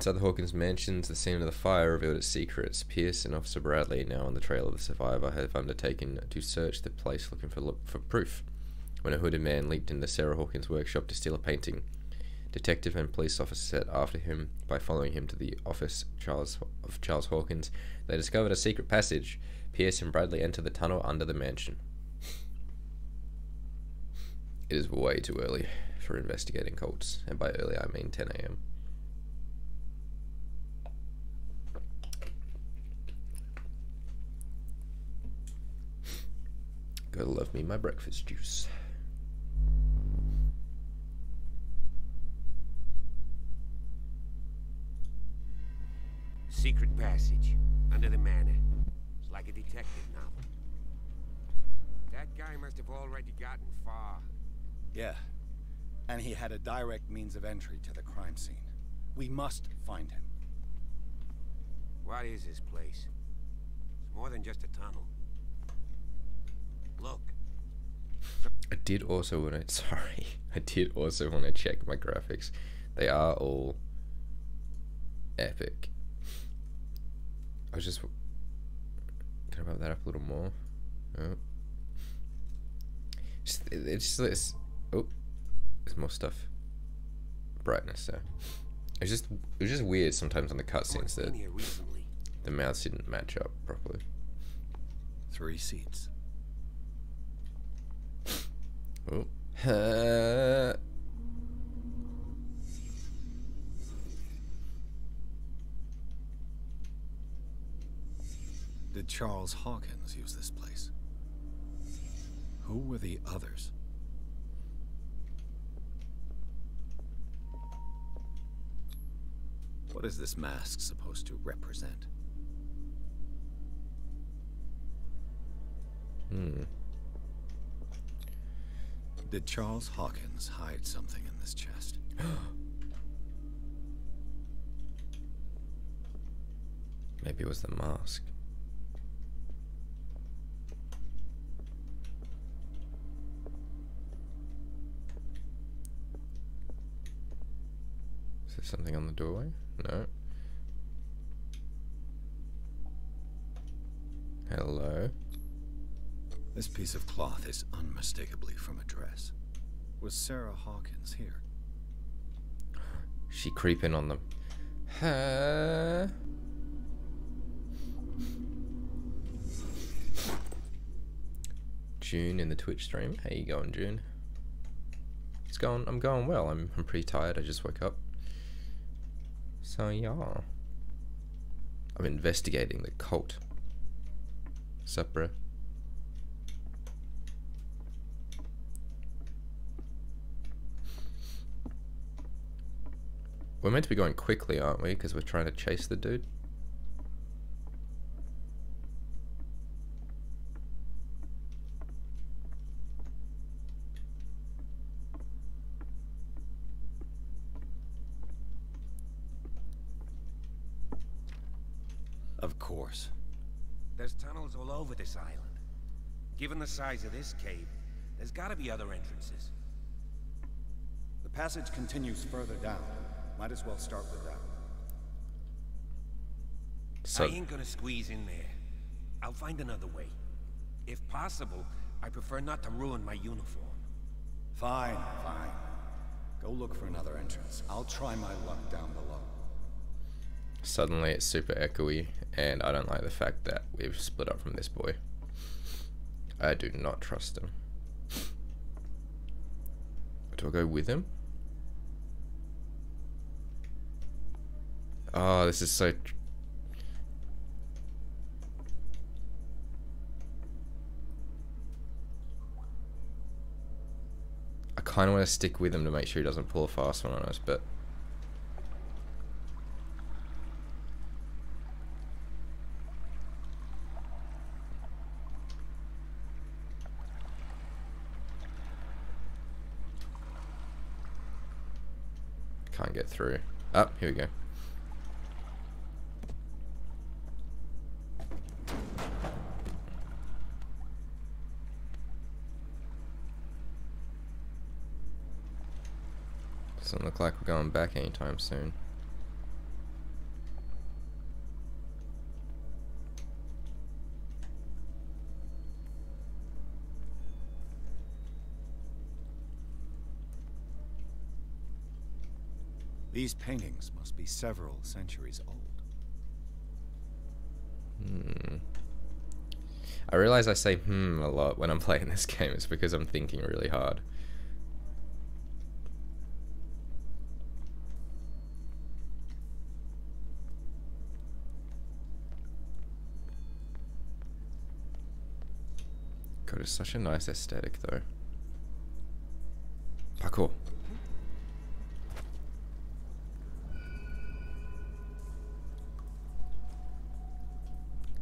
Inside the Hawkins mansions, the scene of the fire revealed its secrets. Pierce and Officer Bradley, now on the trail of the survivor, have undertaken to search the place looking for lo- for proof. When a hooded man leaped into Sarah Hawkins' workshop to steal a painting, detective and police officer set after him by following him to the office Charles of Charles Hawkins. They discovered a secret passage. Pierce and Bradley enter the tunnel under the mansion. It is way too early for investigating cults, and by early I mean 10 a.m. Gotta love me my breakfast juice. Secret passage under the manor. It's like a detective novel. That guy must have already gotten far. Yeah. And he had a direct means of entry to the crime scene. We must find him. What is this place? It's more than just a tunnel. Look, I did also want to. Sorry, I did also want to check my graphics. They are all epic. I was just. Can I bump that up a little more? Oh. Just, it's just. It's, oh, there's more stuff. Brightness. So it's just it was just weird sometimes on the was cutscenes that in here recently. the mouths didn't match up properly. Three seats. Did Charles Hawkins use this place? Who were the others? What is this mask supposed to represent? hmm. Did Charles Hawkins hide something in this chest? Maybe it was the mask. Is there something on the doorway? No. Hello. This piece of cloth is unmistakably from a dress. Was Sarah Hawkins here? She creeping on them. Huh? June in the Twitch stream. How you going, June? It's going. I'm going well. I'm. I'm pretty tired. I just woke up. So yeah. I'm investigating the cult. Sup? We're meant to be going quickly, aren't we? Because we're trying to chase the dude. Of course. There's tunnels all over this island. Given the size of this cave, there's gotta be other entrances. The passage continues further down. Might as well start with that. So I ain't gonna squeeze in there. I'll find another way. If possible, I prefer not to ruin my uniform. Fine, fine. Go look for another entrance. I'll try my luck down below. suddenly it's super echoey, and I don't like the fact that we've split up from this boy. I do not trust him. Do I go with him? Oh, this is so. I kind of want to stick with him to make sure he doesn't pull a fast one on us, but can't get through. Up, here we go. Doesn't look like we're going back anytime soon. These paintings must be several centuries old. Hmm. I realize I say hmm a lot when I'm playing this game. It's because I'm thinking really hard. God, it's such a nice aesthetic though. Parkour.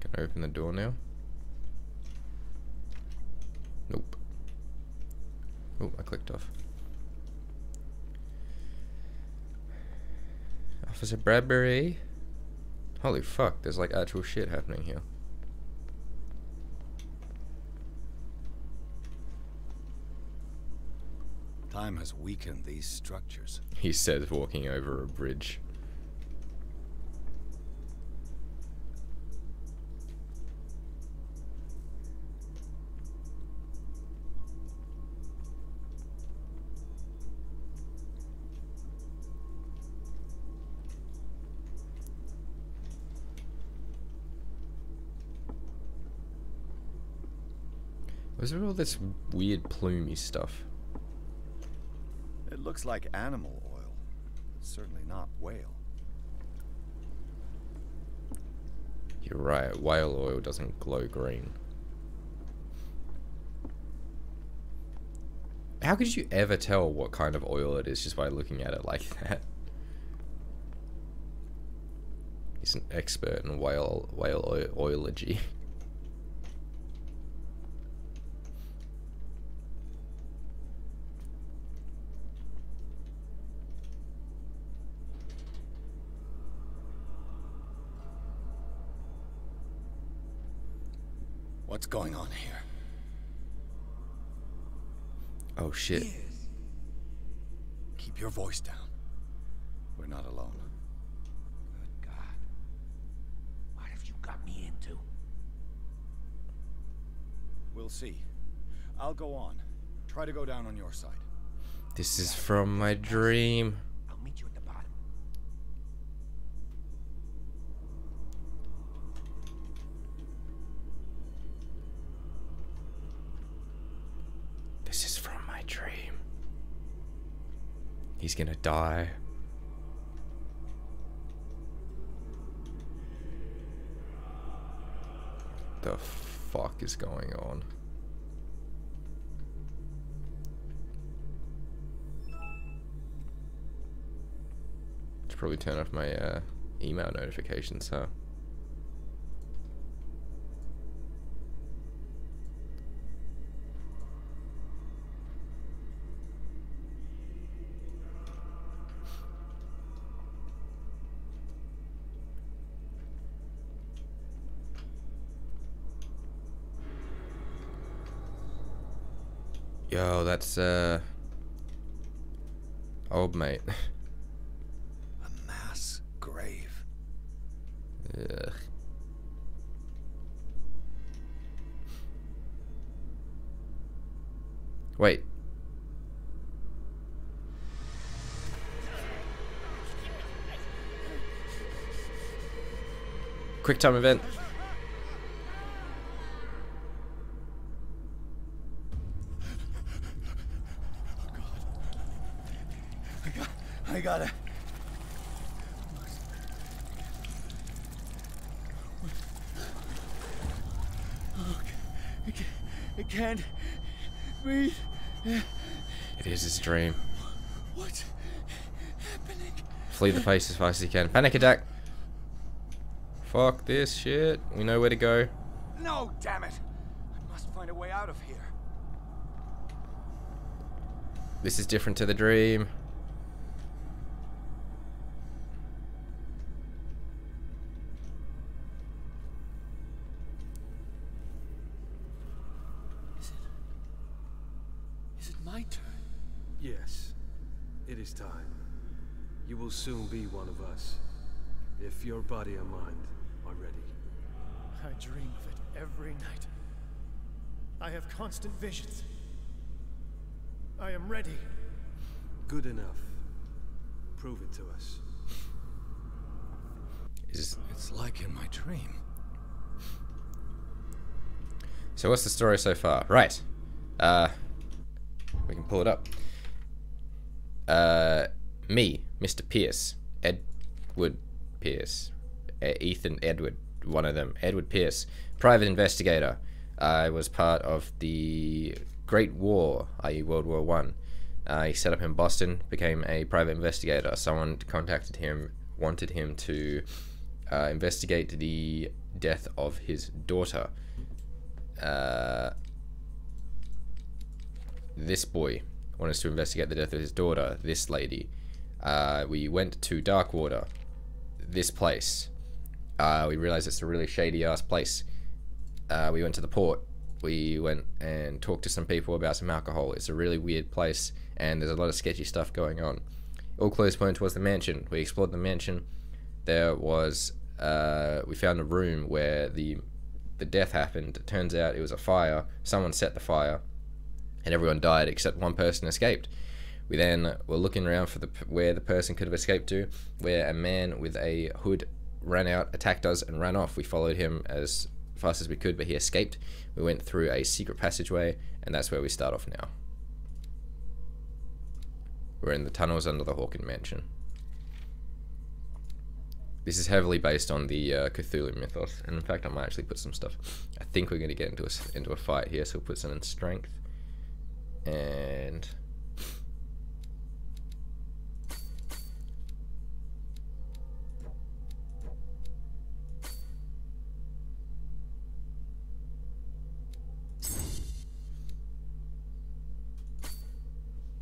Can I open the door now? Nope. Oh, I clicked off. Officer Bradbury? Holy fuck, there's like actual shit happening here. Time has weakened these structures. He says walking over a bridge. Was there all this weird plumey stuff? Looks like animal oil. Certainly not whale. You're right, whale oil doesn't glow green. How could you ever tell what kind of oil it is just by looking at it like that? He's an expert in whale whale oil oilology. going on here? Oh shit. Keep your voice down. We're not alone. Good God. What have you got me into? We'll see. I'll go on. Try to go down on your side. This is from my dream. I'll meet you at the bottom. This is from my dream. He's gonna die. The fuck is going on? Should probably turn off my uh, email notifications, huh? Yo, that's uh old mate. A mass grave. Ugh. Wait. Quick time event. I got. I got it. It, ca- it can't breathe. It is his dream. What's happening? Flee the place as fast as you can. Panic attack. Fuck this shit. We know where to go. No, damn it! I must find a way out of here. This is different to the dream. My turn? Yes, it is time. You will soon be one of us, if your body and mind are ready. I dream of it every night. I have constant visions. I am ready. Good enough. prove it to us. Is It's like in my dream. so what's the story so far? Right. Uh we can pull it up. Uh me, Mr. Pierce, Edward Pierce, Ethan Edward, one of them, Edward Pierce, private investigator. I was part of the Great War, i.e., World War One. Uh, he set up in Boston, became a private investigator. Someone contacted him, wanted him to uh, investigate the death of his daughter. Uh, this boy wanted to investigate the death of his daughter, this lady. Uh, we went to Darkwater, this place. Uh, we realized it's a really shady ass place. Uh, we went to the port. We went and talked to some people about some alcohol. It's a really weird place, and there's a lot of sketchy stuff going on. All clues point towards the mansion. We explored the mansion. There was, uh, we found a room where the the death happened. It turns out it was a fire. Someone set the fire, and everyone died except one person escaped. We then were looking around for the where the person could have escaped to, where a man with a hood ran out, attacked us, and ran off. We followed him as fast as we could, but he escaped. We went through a secret passageway, and that's where we start off now. We're in the tunnels under the Hawken Mansion. This is heavily based on the uh, Cthulhu mythos, and in fact, I might actually put some stuff. I think we're going to get into a into a fight here, so we'll put some in strength, and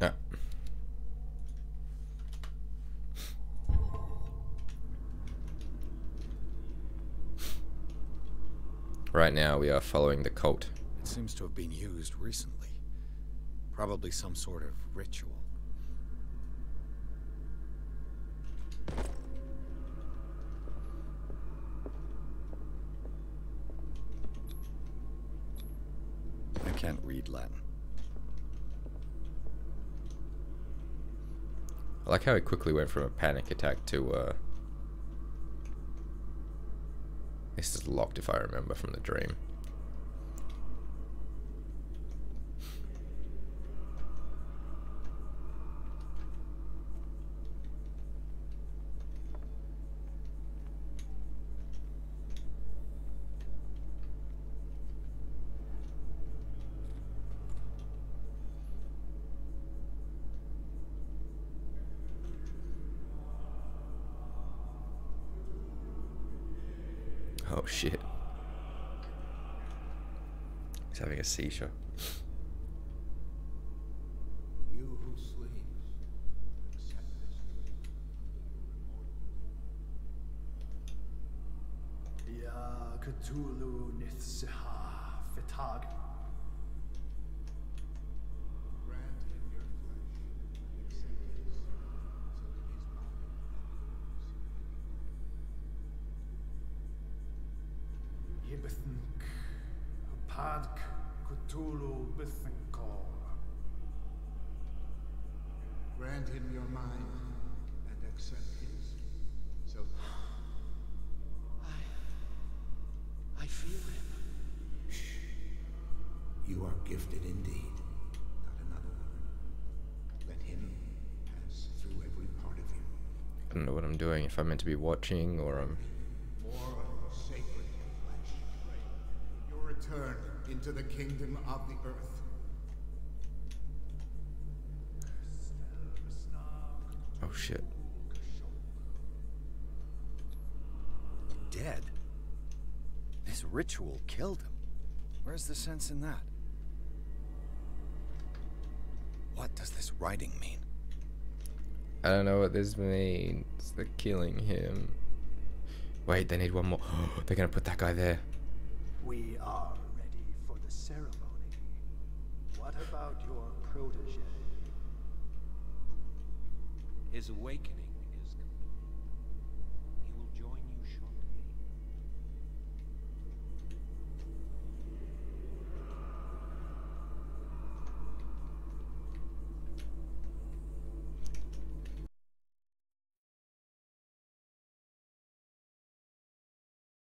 Ah. Right now, we are following the cult. It seems to have been used recently. Probably some sort of ritual. I can't read Latin. I like how it quickly went from a panic attack to uh This is locked if I remember from the dream. Oh shit. He's having a seizure. You who sleeps, accept this dream. Ya Cthulhu Nithsiha Fitag. Grant him your flesh and accept his, so that his body Yibithink Padk Cthulhu Bithinkor. Grant him your mind and accept his, so I feel him. you are gifted indeed. Not another word. Let him pass through every part of you. I don't know what I'm doing, if I'm meant to be watching or I'm return into the kingdom of the earth. Oh shit. Dead? This ritual killed him. Where's the sense in that? What does this writing mean? I don't know what this means. They're killing him. Wait, they need one more. They're gonna put that guy there. We are ready for the ceremony. What about your protege? His awakening